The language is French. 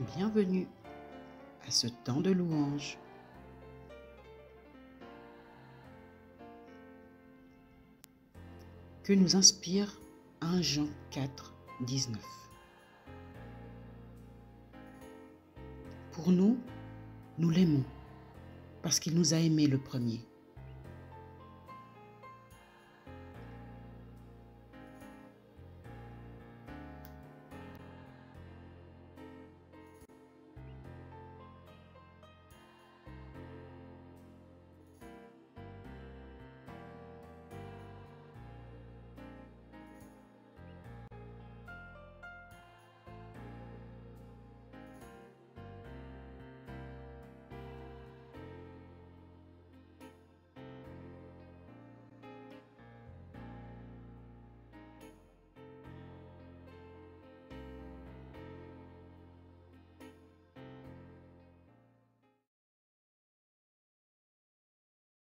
Bienvenue à ce temps de louange. Que nous inspire 1 Jean 4, 19. Pour nous, nous l'aimons parce qu'il nous a aimés le premier.